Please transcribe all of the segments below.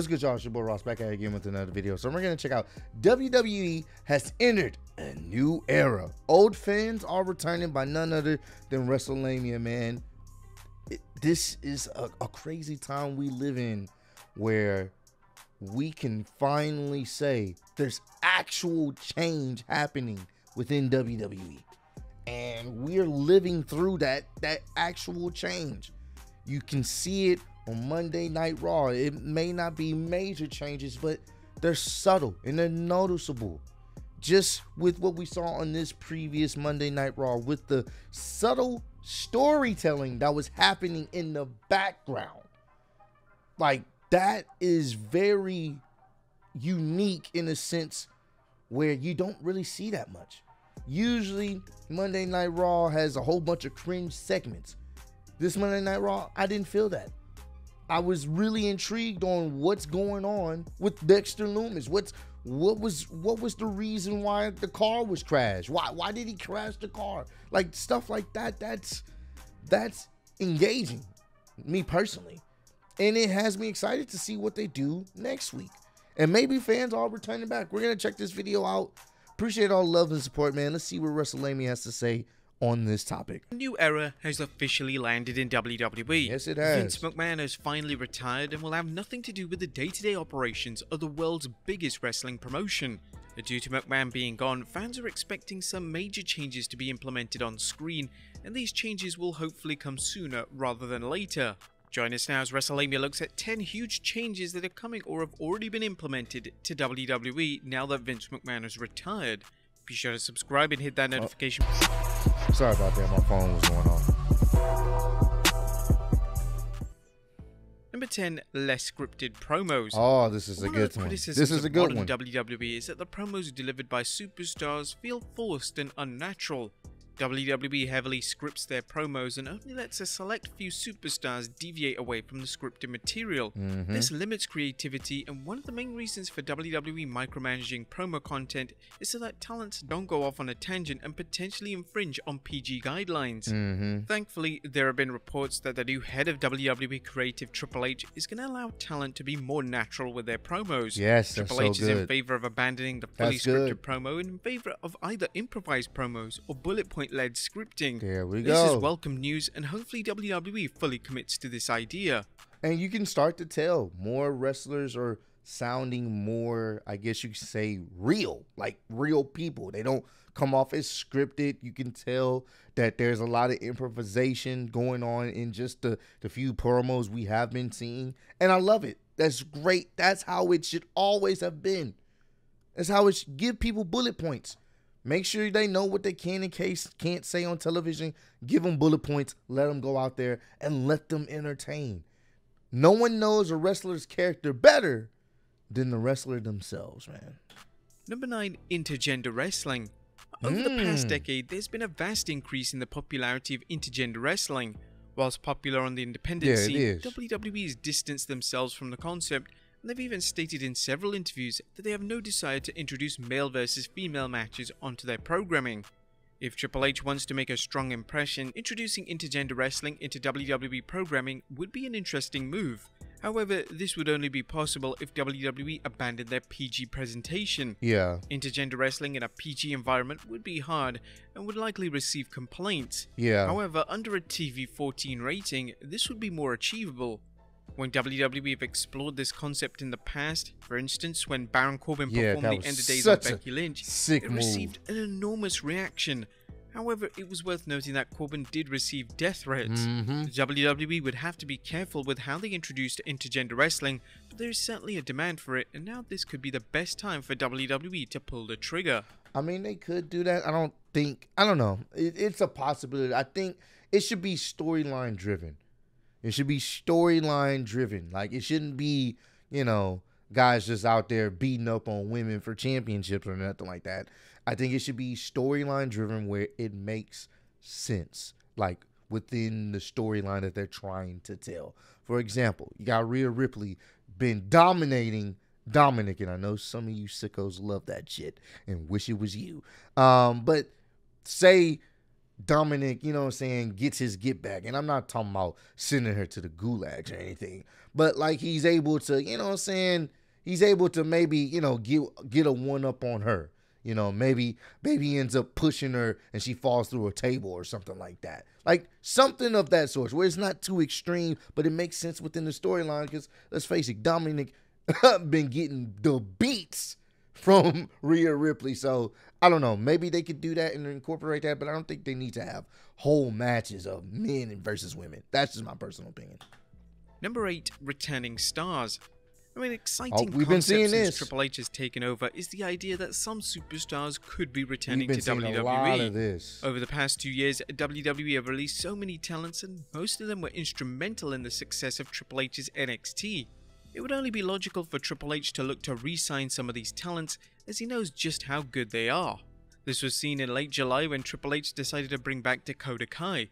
What's good, y'all? It's your boy Ross back at again with another video. So we're gonna check out WWE has entered a new era. Old fans are returning by none other than WrestleLamia, man. It, this is a, a crazy time we live in where we can finally say there's actual change happening within WWE. And we're living through that that actual change. You can see it on Monday Night Raw. It may not be major changes, but they're subtle and they're noticeable. Just with what we saw on this previous Monday Night Raw, with the subtle storytelling that was happening in the background. Like, that is very unique in a sense where you don't really see that much. Usually, Monday Night Raw has a whole bunch of cringe segments. This Monday Night Raw, I didn't feel that. I was really intrigued on what's going on with Dexter Lumis. What's what was what was the reason why the car was crashed? Why why did he crash the car? Like stuff like that. That's that's engaging me personally. And it has me excited to see what they do next week. And maybe fans are returning back. We're gonna check this video out. Appreciate all love and support, man. Let's see what Russell WrestleLamia has to say on this topic. A new era has officially landed in WWE. Yes, it has. Vince McMahon has finally retired and will have nothing to do with the day-to-day operations of the world's biggest wrestling promotion. Due to McMahon being gone, fans are expecting some major changes to be implemented on screen, and these changes will hopefully come sooner rather than later. Join us now as WrestleLamia looks at 10 huge changes that are coming or have already been implemented to WWE now that Vince McMahon has retired. Be sure to subscribe and hit that uh, notification. Oh, sorry about that. My phone was going on. Number 10, less scripted promos. Oh, this is a good one. This is a good one. WWE is that the promos delivered by superstars feel forced and unnatural. WWE heavily scripts their promos and only lets a select few superstars deviate away from the scripted material. Mm-hmm. This limits creativity, and one of the main reasons for WWE micromanaging promo content is so that talents don't go off on a tangent and potentially infringe on PG guidelines. Mm-hmm. Thankfully, there have been reports that the new head of WWE creative Triple H is going to allow talent to be more natural with their promos. Yes, Triple so H is in favor of abandoning the fully That's scripted good. promo and in favor of either improvised promos or bullet point led scripting. There we This go. This is welcome news, and hopefully WWE fully commits to this idea. And you can start to tell more wrestlers are sounding more, I guess you could say, real, like real people. They don't come off as scripted. You can tell that there's a lot of improvisation going on in just the, the few promos we have been seeing. And I love it. That's great. That's how it should always have been. That's how it should give people bullet points. Make sure they know what they can and case can't say on television. Give them bullet points. Let them go out there and let them entertain. No one knows a wrestler's character better than the wrestler themselves, man. Number 9 Intergender Wrestling. Over the past Mm. decade, there's been a vast increase in the popularity of intergender wrestling. Whilst popular on the independent Yeah, scene, is. WWE has distanced themselves from the concept, and they've even stated in several interviews that they have no desire to introduce male versus female matches onto their programming. If Triple H wants to make a strong impression, introducing intergender wrestling into WWE programming would be an interesting move. However, this would only be possible if WWE abandoned their PG presentation. Yeah. Intergender wrestling in a PG environment would be hard and would likely receive complaints. Yeah. However, under a TV 14 rating, this would be more achievable. When WWE have explored this concept in the past, for instance, when Baron Corbin Yeah, performed the End of Days of Becky Lynch, it move. received an enormous reaction. However, it was worth noting that Corbin did receive death threats. Mhm. WWE would have to be careful with how they introduced intergender wrestling, but there is certainly a demand for it, and now this could be the best time for WWE to pull the trigger. I mean, they could do that. I don't think. I don't know. It, it's a possibility. I think it should be storyline driven. It should be storyline driven. Like it shouldn't be, you know, guys just out there beating up on women for championships or nothing like that. I think it should be storyline driven where it makes sense. Like within the storyline that they're trying to tell. For example, you got Rhea Ripley been dominating Dominik, and I know some of you sickos love that shit and wish it was you. Um, but say Dominik, you know what I'm saying, gets his get back. And I'm not talking about sending her to the gulags or anything, but like he's able to, you know what I'm saying, he's able to maybe, you know, get get a one up on her. You know, maybe maybe he ends up pushing her and she falls through a table or something like that. Like something of that sort, where it's not too extreme, but it makes sense within the storyline. Because let's face it, Dominik been getting the beats from Rhea Ripley. So I don't know. Maybe they could do that and incorporate that, but I don't think they need to have whole matches of men versus women. That's just my personal opinion. Number eight, returning stars. I mean, Oh, exciting we've been seeing since this. Triple H has taken over is the idea that some superstars could be returning to WWE. a lot of this. Over the past two years, WWE have released so many talents, and most of them were instrumental in the success of Triple H's NXT. It would only be logical for Triple H to look to re sign some of these talents, as he knows just how good they are. This was seen in late July when Triple H decided to bring back Dakota Kai.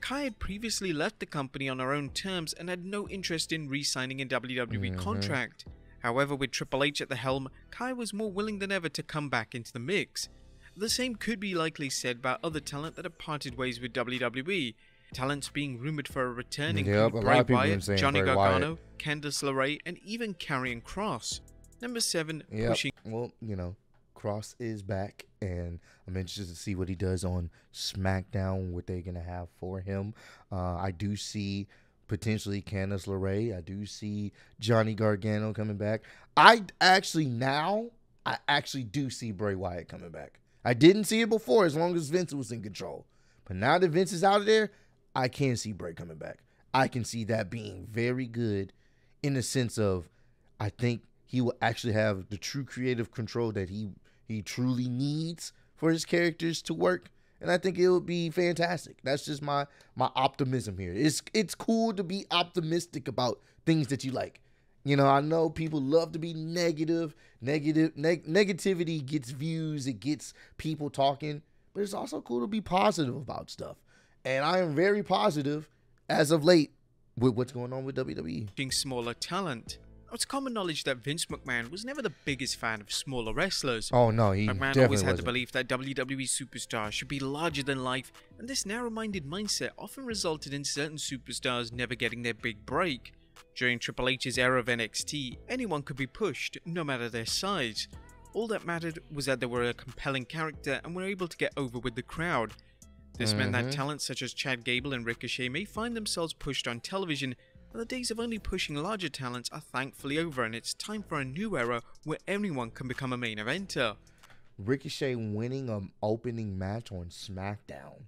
Kai had previously left the company on her own terms and had no interest in re signing a WWE mm-hmm. contract. However, with Triple H at the helm, Kai was more willing than ever to come back into the mix. The same could be likely said about other talent that have parted ways with WWE. Talents being rumored for a return include Bray of people been Wyatt, Johnny Bray Gargano, Wyatt. Candice LeRae, and even Karrion Kross. Number 7, Yep. pushing Well, you know, Kross is back, and I'm interested to see what he does on SmackDown. What they're gonna have for him. Uh, I do see potentially Candice LeRae. I do see Johnny Gargano coming back. I actually now I actually do see Bray Wyatt coming back. I didn't see it before, as long as Vince was in control. But now that Vince is out of there, I can see Bray coming back. I can see that being very good in the sense of I think he will actually have the true creative control that he he truly needs for his characters to work. And I think it will be fantastic. That's just my my optimism here. It's it's cool to be optimistic about things that you like. You know, I know people love to be negative. Negative neg- negativity gets views, it gets people talking, but it's also cool to be positive about stuff. And I am very positive as of late with what's going on with. WWE. being smaller talent. Now, It's common knowledge that Vince McMahon was never the biggest fan of smaller wrestlers. Oh no, he McMahon definitely always had the wasn't. belief that WWE superstars should be larger than life, and this narrow minded mindset often resulted in certain superstars never getting their big break. During Triple H's era of NXT, anyone could be pushed, no matter their size. All that mattered was that they were a compelling character and were able to get over with the crowd. This meant that Mhm. talents such as Chad Gable and Ricochet may find themselves pushed on television, but the days of only pushing larger talents are thankfully over, and it's time for a new era where anyone can become a main eventer. Ricochet winning an opening match on SmackDown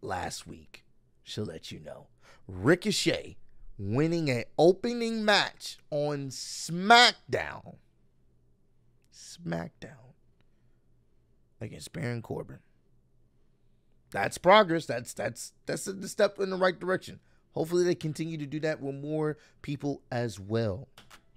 last week should let you know. Ricochet winning an opening match on SmackDown. SmackDown against Baron Corbin. That's progress. That's that's that's a step in the right direction. Hopefully they continue to do that with more people as well.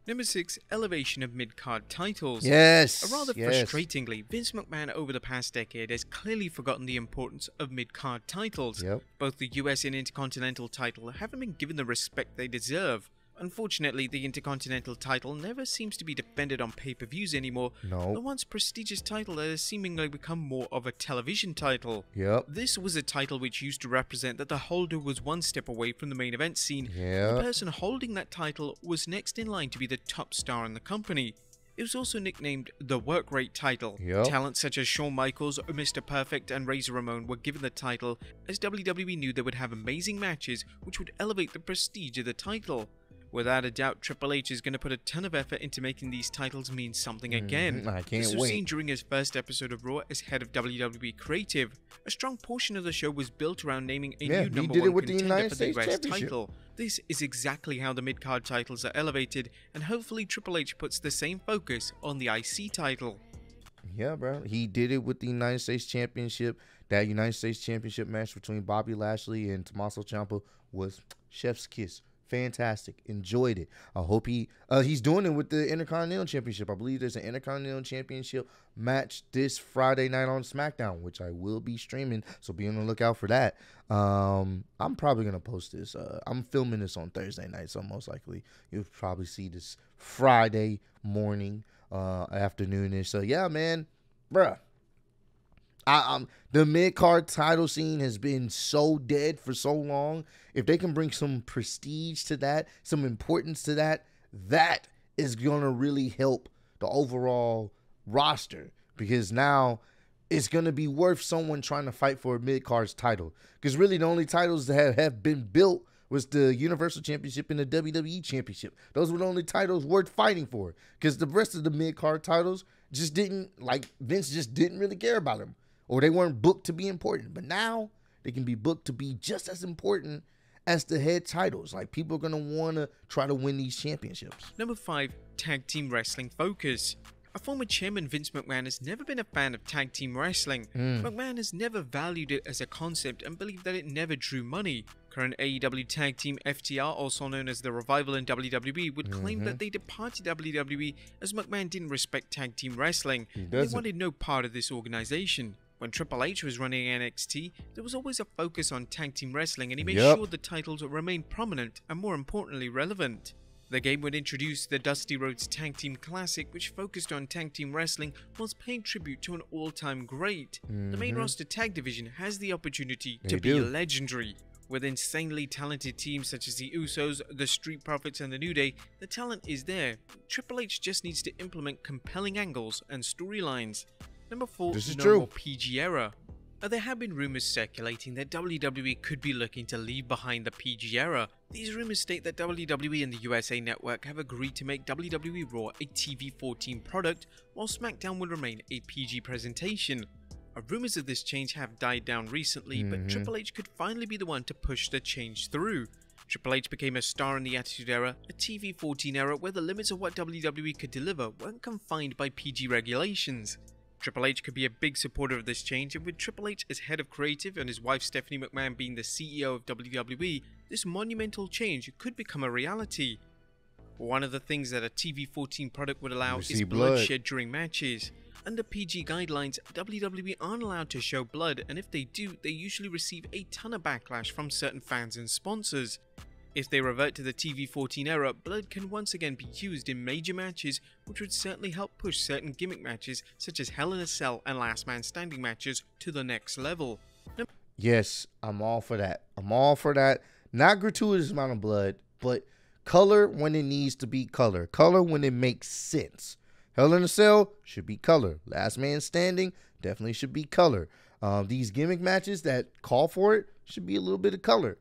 Number 6, elevation of mid card titles. Yes. Rather yes. frustratingly, Vince McMahon over the past decade has clearly forgotten the importance of mid card titles. Yep. Both the US and Intercontinental title haven't been given the respect they deserve. Unfortunately, the Intercontinental title never seems to be defended on pay per views anymore. No. The once prestigious title has seemingly become more of a television title. Yep. This was a title which used to represent that the holder was one step away from the main event scene. Yeah. The person holding that title was next in line to be the top star in the company. It was also nicknamed the work rate title. Yep. Talents such as Shawn Michaels, Mr. Perfect, and Razor Ramon were given the title as WWE knew they would have amazing matches which would elevate the prestige of the title. Without a doubt, Triple H is going to put a ton of effort into making these titles mean something again. Mhm, I can't this was wait. seen during his first episode of Raw as head of WWE Creative. A strong portion of the show was built around naming a Yeah, new number one with the contender United for the US title. This is exactly how the mid-card titles are elevated, and hopefully Triple H puts the same focus on the IC title. Yeah, bro. He did it with the United States Championship. That United States Championship match between Bobby Lashley and Tommaso Ciampa was chef's kiss. Fantastic. Enjoyed it. I hope he uh he's doing it with the Intercontinental Championship. I believe there's an Intercontinental Championship match this Friday night on SmackDown, which I will be streaming. So be on the lookout for that. Um I'm probably gonna post this. Uh I'm filming this on Thursday night, so most likely you'll probably see this Friday morning, uh afternoonish. So yeah, man, bruh. I, um, the mid card title scene has been so dead for so long. If they can bring some prestige to that, some importance to that, that is gonna really help the overall roster because now it's gonna be worth someone trying to fight for a mid card's title. Because really, the only titles that have, have been built was the Universal Championship and the WWE Championship. Those were the only titles worth fighting for. Because the rest of the mid card titles just didn't like Vince just didn't really care about them, or they weren't booked to be important. But now they can be booked to be just as important as the head titles. Like people are gonna want to try to win these championships. Number 5. Tag Team Wrestling Focus. A former chairman Vince McMahon has never been a fan of tag team wrestling. Hmm. McMahon has never valued it as a concept and believed that it never drew money. Current AEW tag team FTR, also known as the Revival in WWE, would claim that mm-hmm. they departed WWE as McMahon didn't respect tag team wrestling they wanted no part of this organization. When Triple H was running NXT, there was always a focus on tag team wrestling and he made Yep. sure the titles remained prominent and more importantly relevant. The game would introduce the Dusty Rhodes Tag Team Classic, which focused on tag team wrestling whilst paying tribute to an all time great. The main mm-hmm. roster tag division has the opportunity to They be do. legendary. With insanely talented teams such as the Usos, the Street Profits, and the New Day, the talent is there. Triple H just needs to implement compelling angles and storylines. Number 4 This is no true. PG era. Uh, There have been rumors circulating that WWE could be looking to leave behind the PG era. These rumors state that WWE and the USA Network have agreed to make WWE Raw a TV 14 product, while SmackDown will remain a PG presentation. Rumors of this change have died down recently, but Triple H could finally be the one to push the change through. Triple H became a star in the Attitude Era, a TV 14 era where the limits of what WWE could deliver weren't confined by PG regulations. Triple H could be a big supporter of this change, and with Triple H as head of creative and his wife Stephanie McMahon being the CEO of WWE, this monumental change could become a reality. One of the things that a TV 14 product would allow is bloodshed blood during matches. Under PG guidelines, WWE aren't allowed to show blood, and if they do, they usually receive a ton of backlash from certain fans and sponsors. If they revert to the TV 14 era, blood can once again be used in major matches, which would certainly help push certain gimmick matches, such as Hell in a Cell and Last Man Standing matches, to the next level. Yes, I'm all for that. I'm all for that. Not gratuitous amount of blood, but color when it needs to be color. Color when it makes sense. Hell in a Cell should be color. Last Man Standing definitely should be color. Um, these gimmick matches that call for it should be a little bit of color.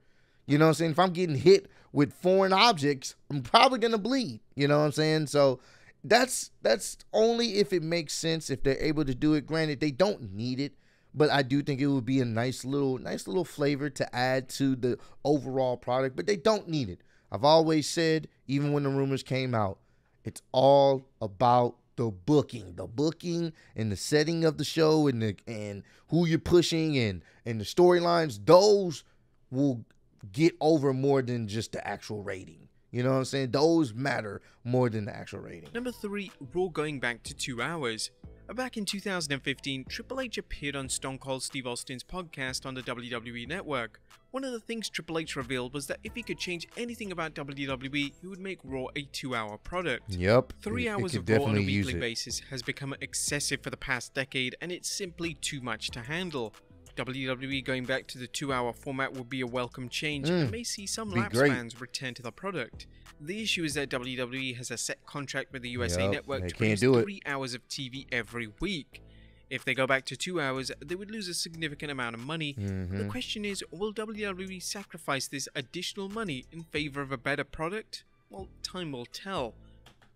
You know what I'm saying? If I'm getting hit with foreign objects, I'm probably gonna bleed. You know what I'm saying? So that's that's only if it makes sense if they're able to do it. Granted, they don't need it, but I do think it would be a nice little nice little flavor to add to the overall product. But they don't need it. I've always said, even when the rumors came out, it's all about the booking, the booking and the setting of the show and the and who you're pushing and and the storylines. Those will get over more than just the actual rating. You know what I'm saying? Those matter more than the actual rating. Number 3, Raw going back to 2 hours. Uh, Back in 2015, Triple H appeared on Stone Cold Steve Austin's podcast on the WWE Network. One of the things Triple H revealed was that if he could change anything about WWE, he would make Raw a two hour product. Yep. Three hours of Raw on a weekly basis has become excessive for the past decade, and it's simply too much to handle. WWE going back to the two hour format would be a welcome change and may see some Mm. Be lapsed great. fans return to the product. The issue is that WWE has a set contract with the USA Yup, Network to produce do it. three hours of TV every week. If they go back to two hours, they would lose a significant amount of money. Mm-hmm. The question is, will WWE sacrifice this additional money in favor of a better product? Well, time will tell.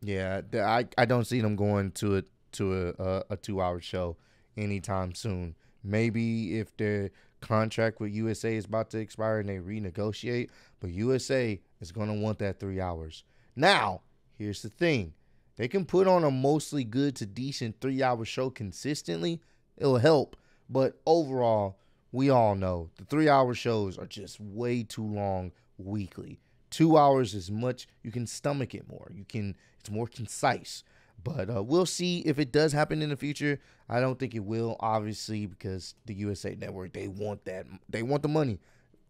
Yeah, I I don't see them going to a to a a, a two hour show anytime soon. Maybe if their contract with USA is about to expire and they renegotiate, but USA is gonna want that three hours. Now, here's the thing: they can put on a mostly good to decent three hour show consistently. It'll help, but overall, we all know the three hour shows are just way too long weekly. Two hours is much you can stomach it more. You can it's more concise. But uh, we'll see if it does happen in the future. I don't think it will, obviously, because the USA Network they want that they want the money.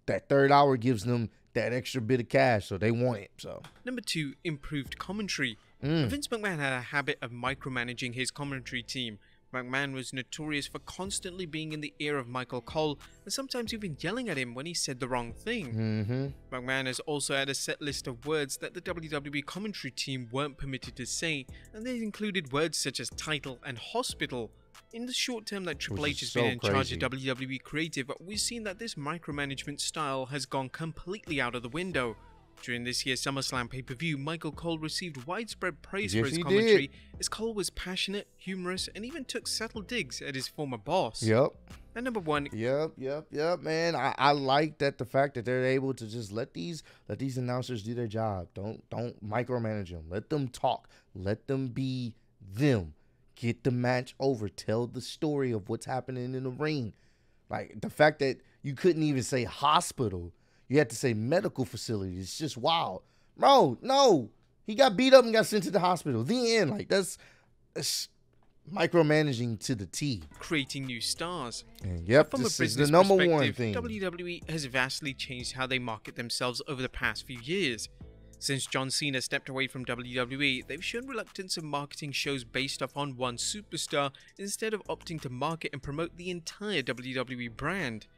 That third hour gives them that extra bit of cash, so they want it. So Number two, improved commentary. Mm. Vince McMahon had a habit of micromanaging his commentary team. McMahon was notorious for constantly being in the ear of Michael Cole and sometimes even yelling at him when he said the wrong thing. Mm-hmm. McMahon has also had a set list of words that the WWE commentary team weren't permitted to say, and they included words such as title and hospital. In the short term that Triple Which H has been so in charge of WWE Creative, we've seen that this micromanagement style has gone completely out of the window. During this year's SummerSlam pay-per-view, Michael Cole received widespread praise Yes, for his commentary, as Cole was passionate, humorous, and even took subtle digs at his former boss. Yep. And number one, Yep, yep, yep, man. I, I like that the fact that they're able to just let these let these announcers do their job. Don't don't micromanage them. Let them talk. Let them be them. Get the match over. Tell the story of what's happening in the ring. Like the fact that you couldn't even say hospital, you had to say medical facility. It's just wild, bro. No, he got beat up and got sent to the hospital. The end. Like that's, that's micromanaging to the T. creating new stars. And yep, From a this is the number one thing. WWE has vastly changed how they market themselves over the past few years. Since John Cena stepped away from WWE, they've shown reluctance of marketing shows based upon one superstar instead of opting to market and promote the entire WWE brand.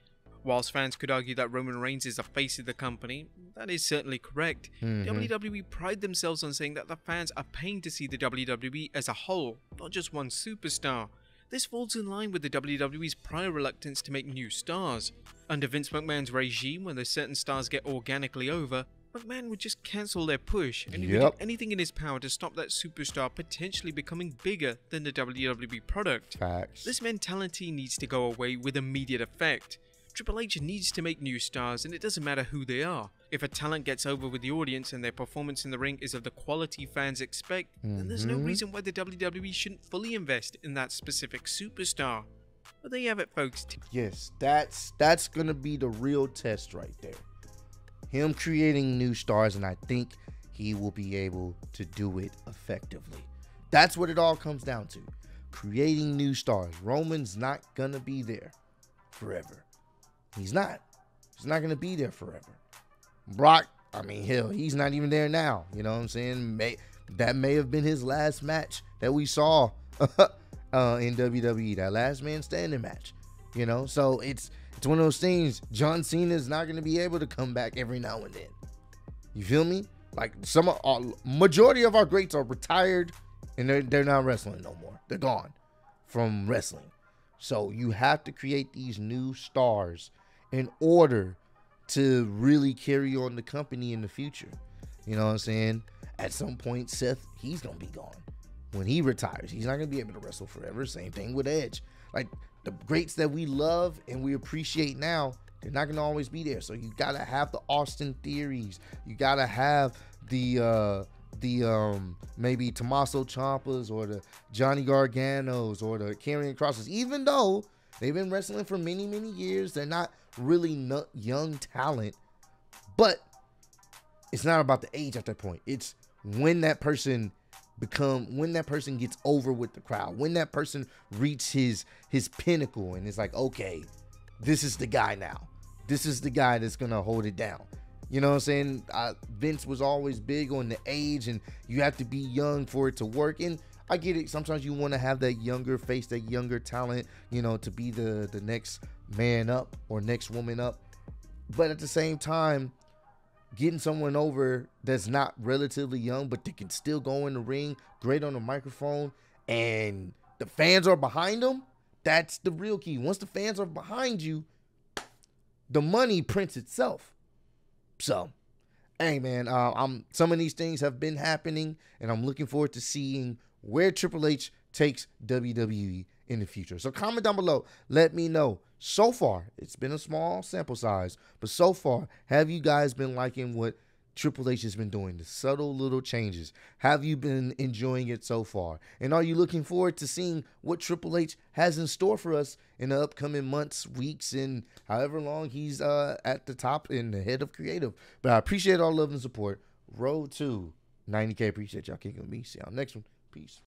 Whilst fans could argue that Roman Reigns is the face of the company, that is certainly correct. Mhm. WWE pride themselves on saying that the fans are paying to see the WWE as a whole, not just one superstar. This falls in line with the WWE's prior reluctance to make new stars. Under Vince McMahon's regime, when the certain stars get organically over, McMahon would just cancel their push, and he would do anything in his power to stop that superstar potentially becoming bigger than the WWE product. Facts. This mentality needs to go away with immediate effect. Triple H needs to make new stars, and it doesn't matter who they are. If a talent gets over with the audience and their performance in the ring is of the quality fans expect, then there's no Mhm. reason why the WWE shouldn't fully invest in that specific superstar. But there you have it, folks. Yes, that's that's gonna be the real test right there. Him creating new stars, and I think he will be able to do it effectively. That's what it all comes down to. Creating new stars. Roman's not gonna be there forever. He's not. He's not gonna be there forever. Brock, I mean, hell, he's not even there now. You know what I'm saying? May that may have been his last match that we saw uh, in WWE. That last man standing match. You know, so it's it's one of those things. John Cena is not gonna be able to come back every now and then. You feel me? Like some of our majority of our greats are retired and they're they're not wrestling no more. They're gone from wrestling. So you have to create these new stars in order to really carry on the company in the future. You know what I'm saying? At some point, Seth, he's gonna be gone. When he retires, he's not gonna be able to wrestle forever. Same thing with Edge. Like the greats that we love and we appreciate now, they're not gonna always be there. So you gotta have the Austin Theorys. You gotta have the uh the um maybe Tommaso Ciampas or the Johnny Garganos or the Karrion Krosses, even though they've been wrestling for many, many years, they're not really no- young talent. But it's not about the age at that point. It's when that person become when that person gets over with the crowd, when that person reaches his his pinnacle and it's like, okay, this is the guy now. This is the guy that's gonna hold it down. You know what I'm saying? Uh, Vince was always big on the age, and you have to be young for it to work. And I get it. Sometimes you want to have that younger face, that younger talent, you know, to be the the next man up or next woman up. But at the same time, getting someone over that's not relatively young, but they can still go in the ring, great on the microphone, and the fans are behind them. That's the real key. Once the fans are behind you, the money prints itself. So, hey man, uh, I'm some of these things have been happening, and I'm looking forward to seeing where Triple H takes WWE in the future. So comment down below. Let me know. So far, it's been a small sample size, but so far, have you guys been liking what Triple H has been doing? The subtle little changes. Have you been enjoying it so far? And are you looking forward to seeing what Triple H has in store for us in the upcoming months, weeks, and however long he's uh, at the top and the head of creative? But I appreciate all love and support. Road to 90K. Appreciate y'all kicking with me. See y'all next one. Peace.